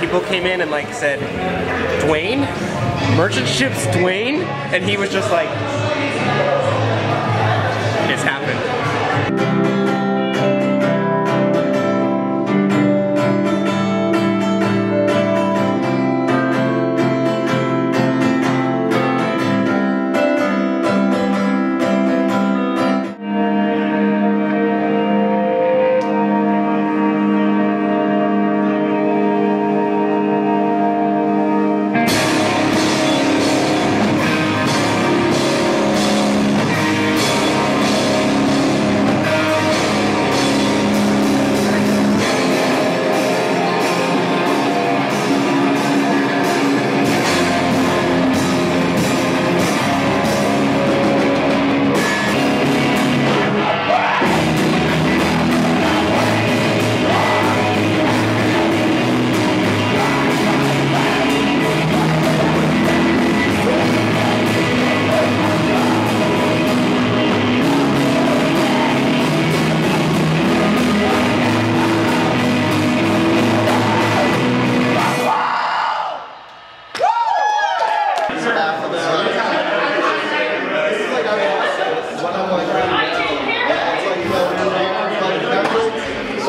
people came in and like said, Dwayne? Merchant ships Dwayne? And he was just like, it's happened.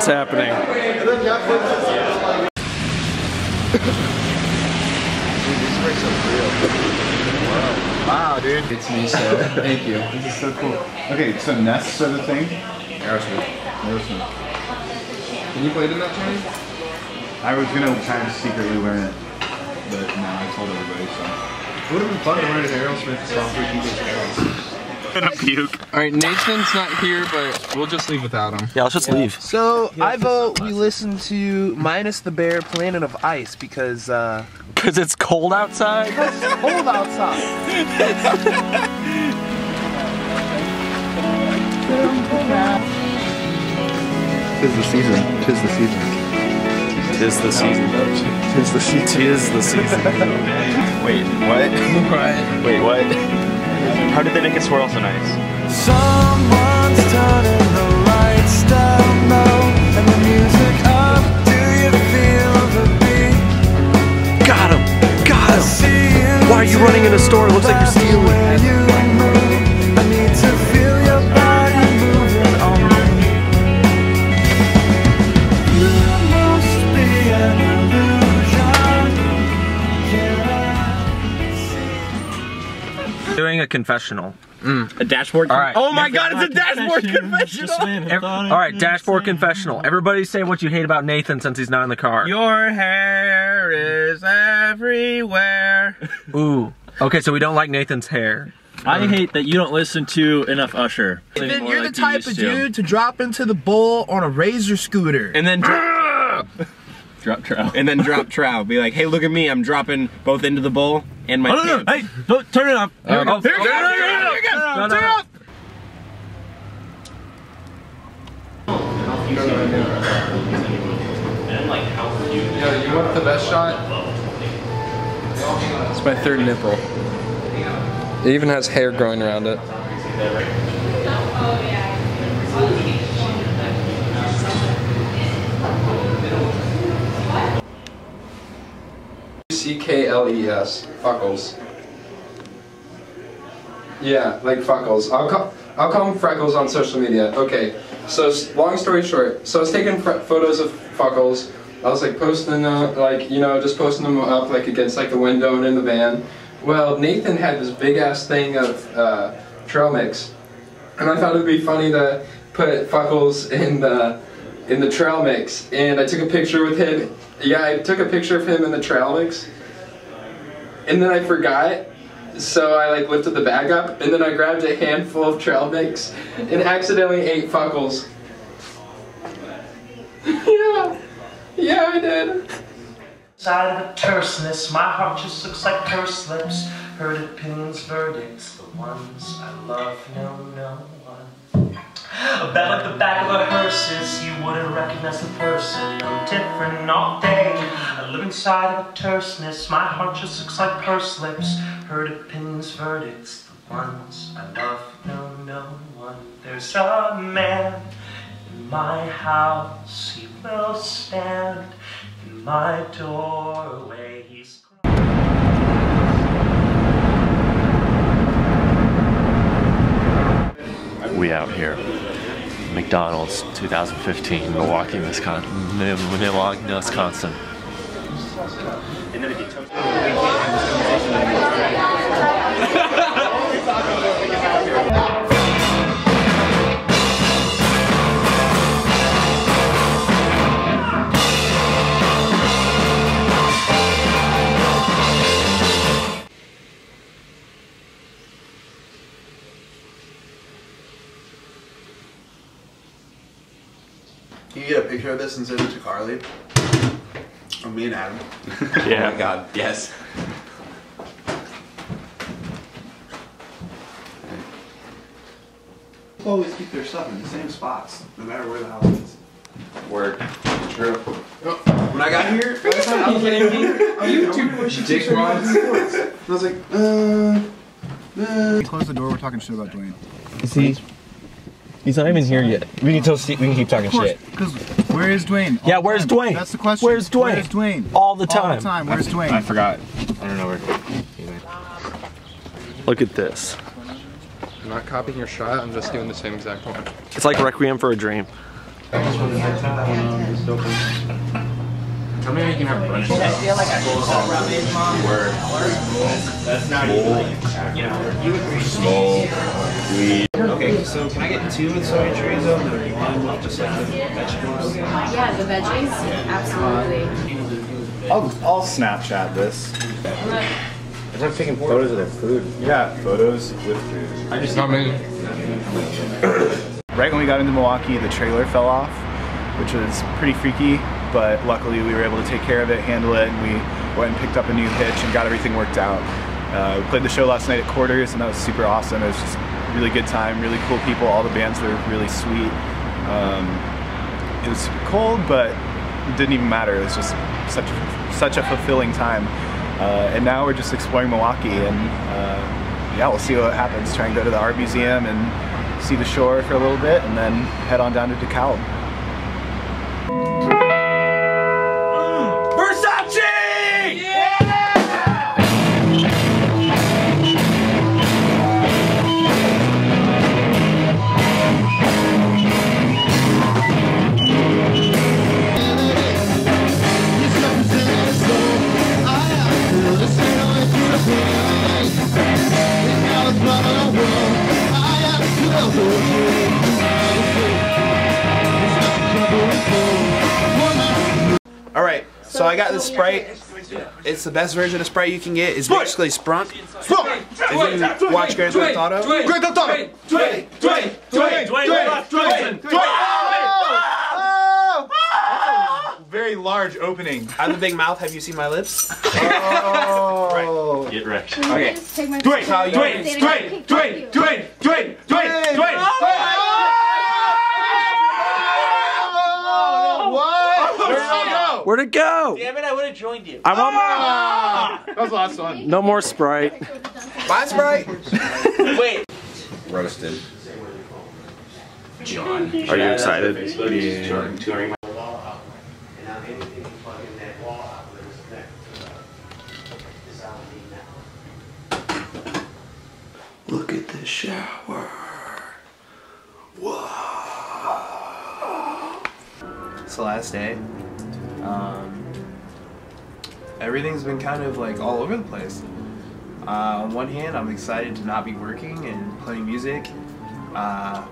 What's happening? Wow, dude. It's me, so thank you. This is so cool. Okay, so nests are the thing? Aerosmith. Aerosmith. Can you play them that time? I was gonna try to secretly learn it, but now I told everybody, so. It would have been fun to learn an Aerosmith song for people's parents. Gonna puke. Alright, Nathan's not here, but we'll just leave without him. Yeah, let's just leave. So I vote we listen to Minus the Bear Planet of Ice because uh, Because it's cold outside. it's cold outside. Tis the season. Tis the season. Tis the season. Tis the season. Tis the season. Wait, what? Right. Wait, what? How did they make it swirl so nice? Someone's turning the lights down low and the music up. Do you feel the beat? Got him. Got him. Why are you running in a store? It looks like you're stealing. Doing a confessional. A dashboard? All right. Oh my god, it's a dashboard confessional! Ev- all right, dashboard confessional. Everybody say what you hate about Nathan since he's not in the car. Your hair is everywhere. Ooh. Okay, so we don't like Nathan's hair. I hate that you don't listen to enough Usher. Then you're the like you type used of to. dude to drop into the bowl on a razor scooter. And then drop, Drop trout. and then drop trow. Be like, hey, look at me, I'm dropping both into the bowl and my Oh, no, no, hey, don't turn it off. Uh, here we it goes, here it goes, here it goes. No, no, Turn it no. off. Yeah, you want the best shot? It's my third nipple. It even has hair growing around it. C K L E S. Fuckles. Yeah, like Fuckles. I'll call, I'll call him Freckles on social media. Okay, so long story short, so I was taking photos of Fuckles. I was like posting them, like, you know, just posting them up like against like the window and in the van. Well, Nathan had this big ass thing of uh, trail mix. And I thought it'd be funny to put Fuckles in the in the trail mix. And I took a picture with him. Yeah, I took a picture of him in the trail mix. And then I forgot. So I like lifted the bag up and then I grabbed a handful of trail mix and accidentally ate Fuckles. yeah. Yeah, I did. Side of terseness, my heart just looks like purse lips. Heard opinions, verdicts, the ones I love, no, no one. A bell at the back of a hearses, you wouldn't recognize the person. I'm different all day. I live inside of a terseness, my heart just looks like purse lips. Heard opinions, verdicts, the ones I love, no, no one. There's a man in my house, he will stand in my doorway. He's We out here. McDonald's 2015, Milwaukee, Wisconsin. Milwaukee, Wisconsin. Can you get a picture of this and send it to Carly? Of me and Adam. Yeah. Oh my god, yes. People always keep their stuff in the same spots, no matter where the house is. Word. True. When I got here, by the time I was like, you two where she takes her I was like, uh, uh. Close the door. We're talking shit about Dwayne. See? He's not even here yet. We can still we can keep talking course, shit. because where is Dwayne? Yeah, All the where's time. Dwayne? That's the question. Where's Dwayne? Where's Dwayne? All the time. All the time. Where's Dwayne? I forgot. I don't know where. Look at this. I'm not copying your shot. I'm just doing the same exact one. It's like Requiem for a Dream. Tell me how you can have brunch. Okay, so can I get two with soy chorizo and then one with just like the vegetables? Yeah, the veggies, absolutely. I'll, I'll Snapchat this. I'm taking photos of their food. Yeah, photos with food. I just not me. Right when we got into Milwaukee, the trailer fell off, which was pretty freaky. But luckily, we were able to take care of it, handle it, and we went and picked up a new hitch and got everything worked out. Uh, we played the show last night at Quarters, and that was super awesome. It was just a really good time, really cool people. All the bands were really sweet. Um, it was cold, but it didn't even matter. It was just such such a fulfilling time. Uh, and now we're just exploring Milwaukee, and uh, yeah, we'll see what happens. Try and go to the art museum and see the shore for a little bit, and then head on down to DeKalb. So I got this Sprite. It's the best version of Sprite you can get. It's basically Sprunk. If you watch Grand Theft Auto, Grand Theft Auto! Dwayne, Dwayne, Dwayne, Dwayne, Dwayne, Very large opening. I have a big mouth. Have you seen my lips? Oh. Get wrecked. Okay. Take my Dwayne, Dwayne, Dwayne, Dwayne, Dwayne, Dwayne, Dwayne, Dwayne. What? Where did it all go? Where'd it go? Damn it, I would have joined you. I ah! want That was the last one. no more Sprite. My Sprite. Wait. Roasted. John. Are you excited? Look everything's been kind of like all over the place. Uh, on one hand, I'm excited to not be working and playing music. Uh,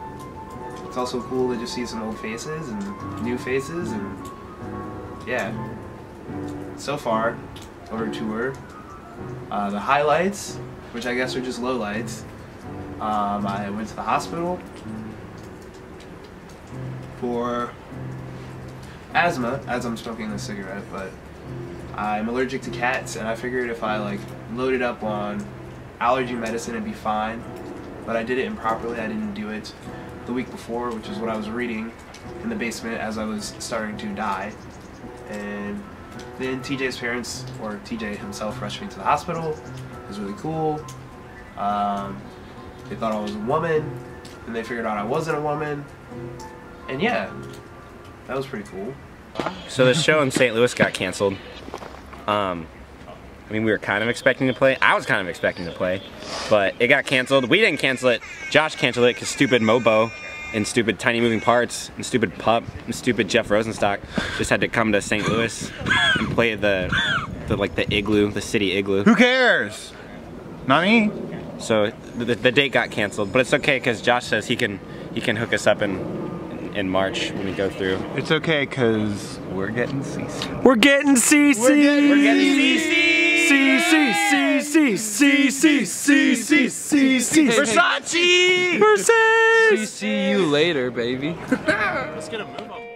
it's also cool to just see some old faces and new faces and yeah. So far, over tour, uh, the highlights, which I guess are just lowlights. Um, I went to the hospital for asthma as I'm smoking a cigarette, but I'm allergic to cats, and I figured if I like loaded up on allergy medicine, it'd be fine. But I did it improperly. I didn't do it the week before, which is what I was reading in the basement as I was starting to die. And then TJ's parents, or TJ himself, rushed me to the hospital. It was really cool. Um, they thought I was a woman, and they figured out I wasn't a woman. And yeah, that was pretty cool. So the show in St. Louis got canceled. Um, I mean, we were kind of expecting to play. I was kind of expecting to play, but it got canceled. We didn't cancel it. Josh canceled it because stupid Mobo and stupid Tiny Moving Parts and stupid Pup and stupid Jeff Rosenstock just had to come to St. Louis and play the, the like the igloo, the city igloo. Who cares? Not me. So the, the date got canceled, but it's okay because Josh says he can he can hook us up in in March when we go through. It's okay because we're getting CC. We're getting CC. We're getting, we're getting CC. CC, CC, CC, CC, CC. Versace. Versace. See you later, baby. Let's get a move on.